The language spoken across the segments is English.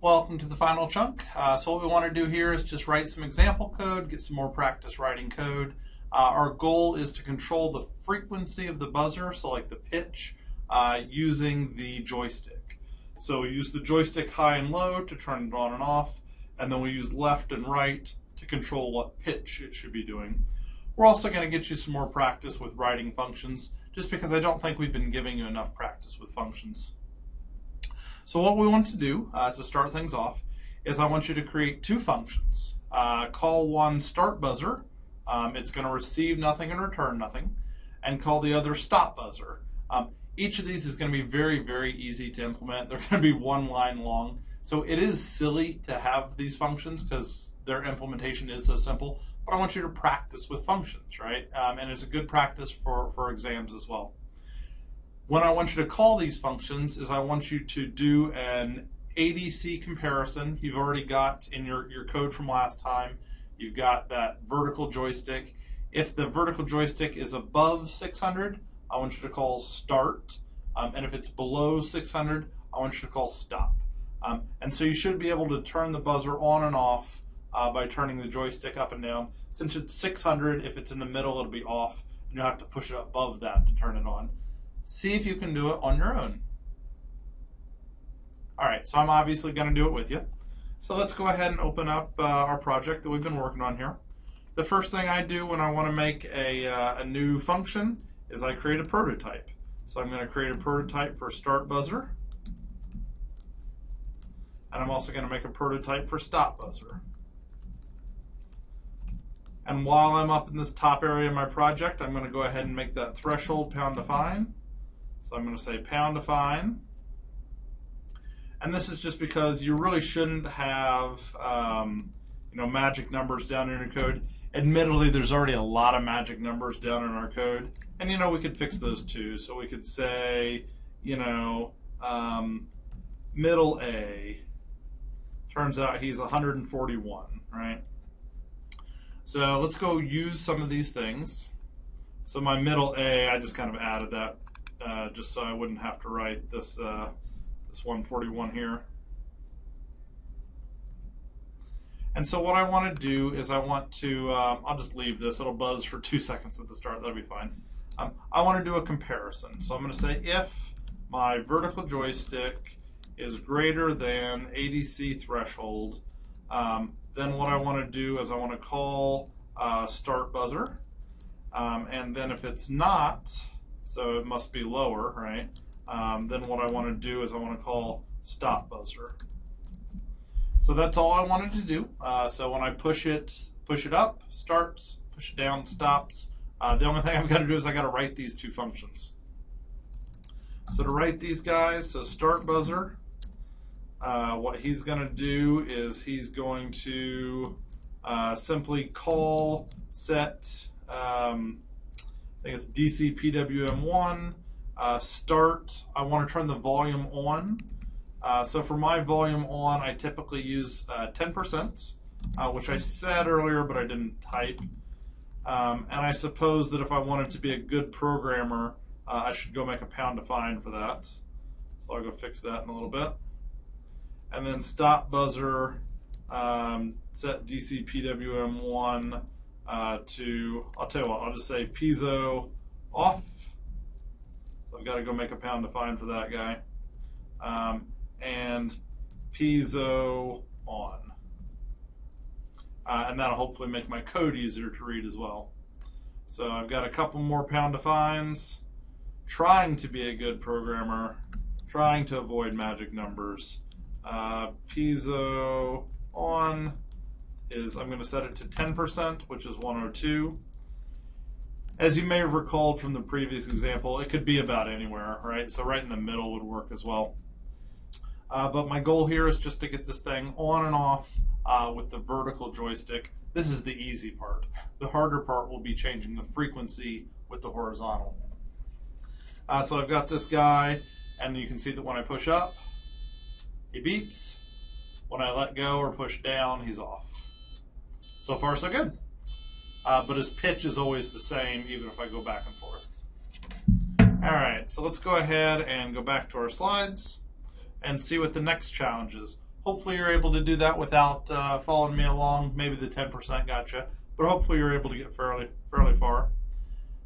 Welcome to the final chunk. Uh, so what we want to do here is just write some example code, get some more practice writing code. Uh, our goal is to control the frequency of the buzzer, so like the pitch, uh, using the joystick. So we use the joystick high and low to turn it on and off, and then we use left and right to control what pitch it should be doing. We're also going to get you some more practice with writing functions, just because I don't think we've been giving you enough practice with functions. So what we want to do uh, to start things off is I want you to create two functions. Uh, call one start buzzer. Um, it's going to receive nothing and return nothing. And call the other stop buzzer. Um, each of these is going to be very, very easy to implement. They're going to be one line long. So it is silly to have these functions because their implementation is so simple. But I want you to practice with functions, right? Um, and it's a good practice for, for exams as well. What I want you to call these functions is I want you to do an ADC comparison. You've already got in your, your code from last time, you've got that vertical joystick. If the vertical joystick is above 600, I want you to call start. Um, and if it's below 600, I want you to call stop. Um, and so you should be able to turn the buzzer on and off uh, by turning the joystick up and down. Since it's 600, if it's in the middle, it'll be off. And you'll have to push it above that to turn it on see if you can do it on your own. All right, so I'm obviously going to do it with you. So let's go ahead and open up uh, our project that we've been working on here. The first thing I do when I want to make a, uh, a new function is I create a prototype. So I'm going to create a prototype for start buzzer. And I'm also going to make a prototype for stop buzzer. And while I'm up in this top area of my project, I'm going to go ahead and make that threshold pound define. So I'm going to say pound define. And this is just because you really shouldn't have um, you know magic numbers down in your code. Admittedly, there's already a lot of magic numbers down in our code, and you know we could fix those too. So we could say, you know, um, middle A. Turns out he's 141, right? So let's go use some of these things. So my middle A, I just kind of added that uh, just so I wouldn't have to write this uh, this 141 here. And so what I want to do is I want to, um, I'll just leave this, it'll buzz for two seconds at the start, that'll be fine. Um, I want to do a comparison. So I'm going to say if my vertical joystick is greater than ADC threshold, um, then what I want to do is I want to call uh, start buzzer. Um, and then if it's not, so it must be lower, right? Um, then what I want to do is I want to call stop buzzer. So that's all I wanted to do. Uh, so when I push it, push it up, starts, push it down, stops. Uh, the only thing I've got to do is I got to write these two functions. So to write these guys, so start buzzer, uh, what he's going to do is he's going to uh, simply call set um, I think it's DC PWM1. Uh, start, I want to turn the volume on. Uh, so for my volume on, I typically use 10%, uh, uh, which I said earlier, but I didn't type. Um, and I suppose that if I wanted to be a good programmer, uh, I should go make a pound define for that. So I'll go fix that in a little bit. And then stop buzzer, um, set DC PWM1 uh, to, I'll tell you what, I'll just say piezo off. So I've got to go make a pound define for that guy. Um, and piezo on. Uh, and that'll hopefully make my code easier to read as well. So I've got a couple more pound defines, trying to be a good programmer, trying to avoid magic numbers. Uh, on, is I'm going to set it to 10%, which is 102. As you may have recalled from the previous example, it could be about anywhere, right? So right in the middle would work as well. Uh, but my goal here is just to get this thing on and off uh, with the vertical joystick. This is the easy part. The harder part will be changing the frequency with the horizontal. Uh, so I've got this guy, and you can see that when I push up, he beeps. When I let go or push down, he's off. So far, so good. Uh, but his pitch is always the same, even if I go back and forth. All right, so let's go ahead and go back to our slides and see what the next challenge is. Hopefully you're able to do that without uh, following me along. Maybe the 10% gotcha, but hopefully you're able to get fairly fairly far.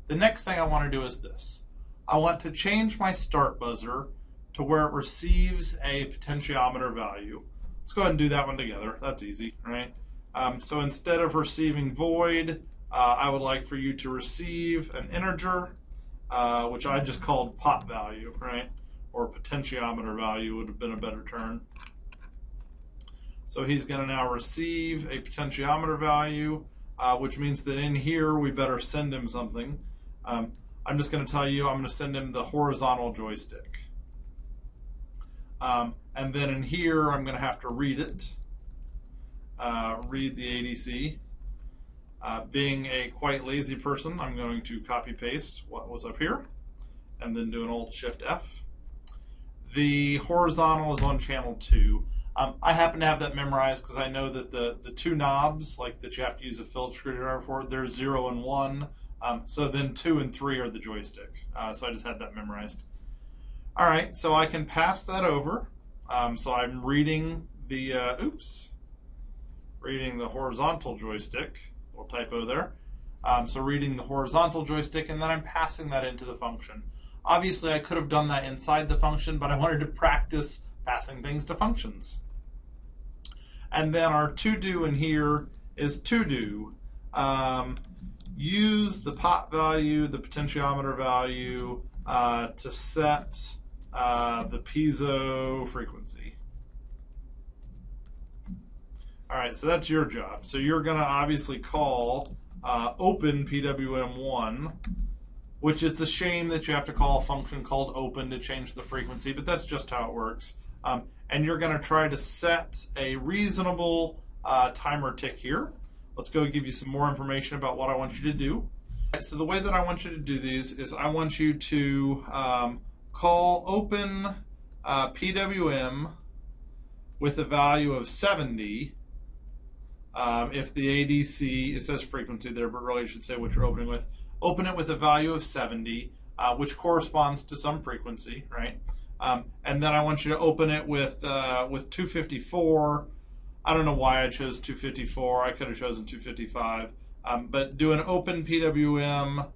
The next thing I want to do is this. I want to change my start buzzer to where it receives a potentiometer value. Let's go ahead and do that one together. That's easy, right? Um, so instead of receiving void, uh, I would like for you to receive an integer, uh, which I just called pot value, right? Or potentiometer value would have been a better term. So he's going to now receive a potentiometer value, uh, which means that in here we better send him something. Um, I'm just going to tell you I'm going to send him the horizontal joystick. Um, and then in here I'm going to have to read it, uh, read the ADC. Uh, being a quite lazy person, I'm going to copy paste what was up here and then do an Alt Shift F. The horizontal is on channel 2. Um, I happen to have that memorized because I know that the, the two knobs, like that you have to use a Phillips screwdriver for, they're 0 and 1. Um, so then 2 and 3 are the joystick. Uh, so I just had that memorized. All right, so I can pass that over. Um, so I'm reading the, uh, oops, reading the horizontal joystick, little typo there. Um, so reading the horizontal joystick, and then I'm passing that into the function. Obviously, I could have done that inside the function, but I wanted to practice passing things to functions. And then our to do in here is to do. Um, use the pot value, the potentiometer value uh, to set uh, the piezo frequency. All right, so that's your job. So you're going to obviously call uh, open PWM1, which it's a shame that you have to call a function called open to change the frequency, but that's just how it works. Um, and you're going to try to set a reasonable uh, timer tick here. Let's go give you some more information about what I want you to do. Right, so the way that I want you to do these is I want you to um, call open uh, PWM with a value of 70. Um, if the ADC, it says frequency there, but really you should say what you're opening with. Open it with a value of 70, uh, which corresponds to some frequency, right? Um, and then I want you to open it with uh, with 254. I don't know why I chose 254. I could have chosen 255. Um, but do an open PWM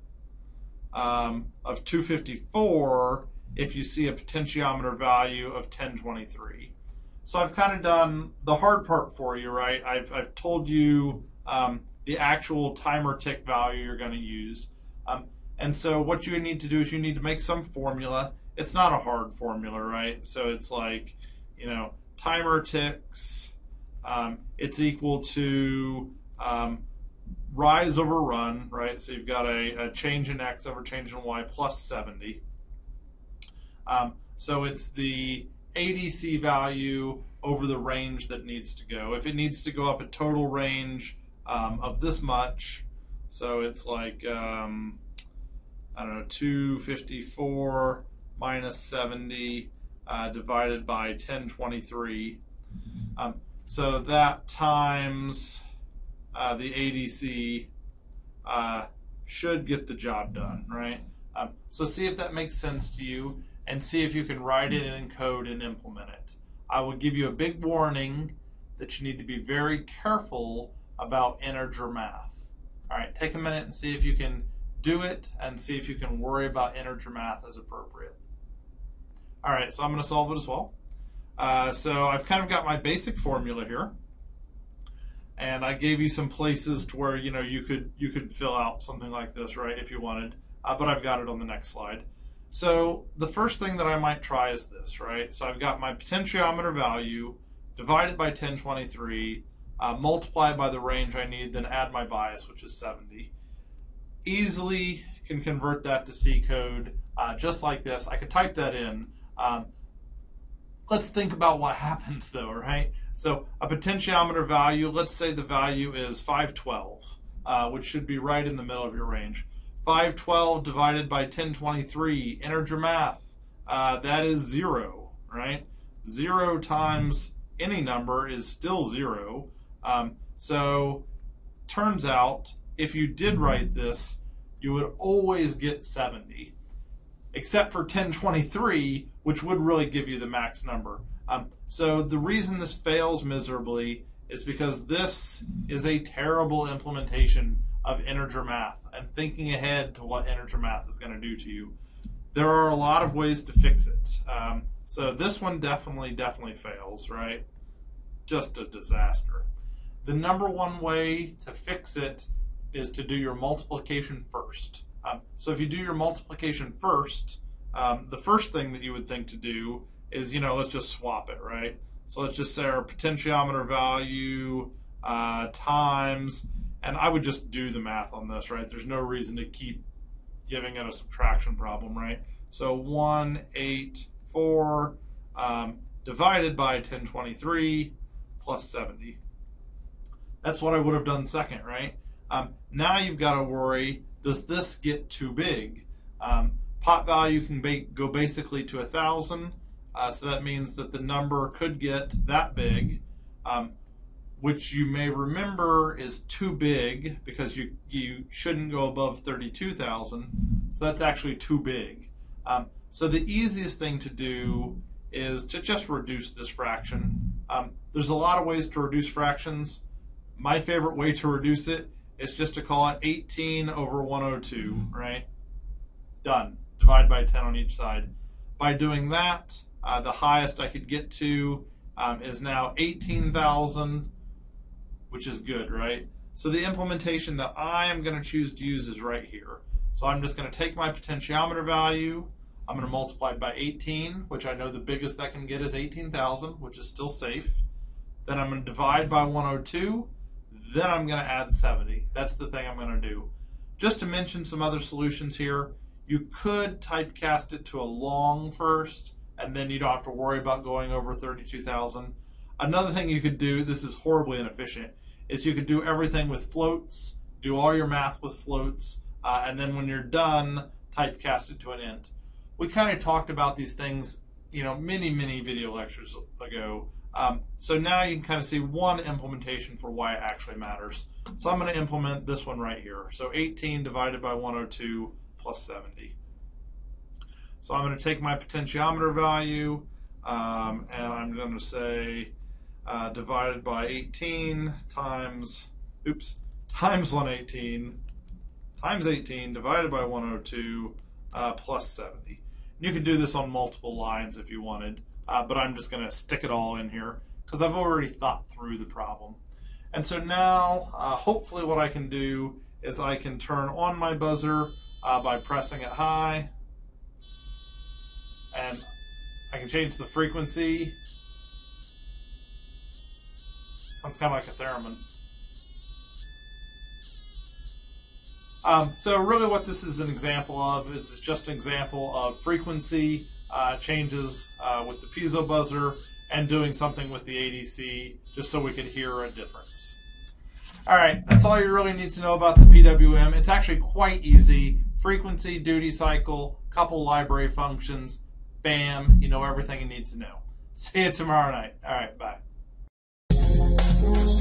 um, of 254 if you see a potentiometer value of 1023. So I've kind of done the hard part for you, right? I've, I've told you um, the actual timer tick value you're going to use. Um, and so what you need to do is you need to make some formula it's not a hard formula, right? So it's like, you know, timer ticks, um, it's equal to um, rise over run, right? So you've got a, a, change in x over change in y plus 70. Um, so it's the ADC value over the range that needs to go. If it needs to go up a total range um, of this much, so it's like, um, I don't know, 254 minus 70 uh, divided by 1023. Um, so that times uh, the ADC uh, should get the job done, right? Um, so see if that makes sense to you and see if you can write it in code and implement it. I will give you a big warning that you need to be very careful about integer math. All right, take a minute and see if you can do it and see if you can worry about integer math as appropriate. All right, so I'm going to solve it as well. Uh, so I've kind of got my basic formula here, and I gave you some places to where you know you could you could fill out something like this, right, if you wanted. Uh, but I've got it on the next slide. So the first thing that I might try is this, right? So I've got my potentiometer value divided by 1023, uh, multiplied by the range I need, then add my bias, which is 70. Easily can convert that to C code uh, just like this. I could type that in, um, let's think about what happens though, right? So a potentiometer value, let's say the value is 512, uh, which should be right in the middle of your range. 512 divided by 1023, integer math, uh, that is zero, right? Zero times any number is still zero. Um, so turns out if you did write this, you would always get 70 except for 1023, which would really give you the max number. Um, so the reason this fails miserably is because this is a terrible implementation of integer math and thinking ahead to what integer math is going to do to you. There are a lot of ways to fix it. Um, so this one definitely, definitely fails, right? Just a disaster. The number one way to fix it is to do your multiplication first. Um, so if you do your multiplication first, um, the first thing that you would think to do is, you know, let's just swap it, right? So let's just say our potentiometer value uh, times, and I would just do the math on this, right? There's no reason to keep giving it a subtraction problem, right? So 184 um, divided by 1023 plus 70. That's what I would have done second, right? Um, now you've got to worry, does this get too big? Um, pot value can ba go basically to a 1,000. Uh, so that means that the number could get that big, um, which you may remember is too big because you, you shouldn't go above 32,000. So that's actually too big. Um, so the easiest thing to do is to just reduce this fraction. Um, there's a lot of ways to reduce fractions. My favorite way to reduce it is just to call it 18 over 102, right? Done. Divide by 10 on each side. By doing that, uh, the highest I could get to um, is now 18,000, which is good, right? So the implementation that I am going to choose to use is right here. So I'm just going to take my potentiometer value, I'm going to multiply it by 18, which I know the biggest that can get is 18,000, which is still safe. Then I'm going to divide by 102, then I'm going to add 70. That's the thing I'm going to do. Just to mention some other solutions here, you could typecast it to a long first, and then you don't have to worry about going over 32,000. Another thing you could do, this is horribly inefficient, is you could do everything with floats, do all your math with floats, uh, and then when you're done, typecast it to an int. We kind of talked about these things, you know, many, many video lectures ago. Um, so now you can kind of see one implementation for why it actually matters. So I'm going to implement this one right here. So 18 divided by 102 plus 70. So I'm going to take my potentiometer value um, and I'm going to say uh, divided by 18 times, oops, times 118 times 18 divided by 102 uh, plus 70. You could do this on multiple lines if you wanted, uh, but I'm just going to stick it all in here because I've already thought through the problem. And so now, uh, hopefully what I can do is I can turn on my buzzer uh, by pressing it high and I can change the frequency. Sounds kind of like a theremin. Um, so really what this is an example of is just an example of frequency uh, changes uh, with the piezo buzzer and doing something with the ADC just so we could hear a difference. All right, that's all you really need to know about the PWM. It's actually quite easy. Frequency, duty cycle, couple library functions, bam, you know everything you need to know. See you tomorrow night. All right, bye. Ooh.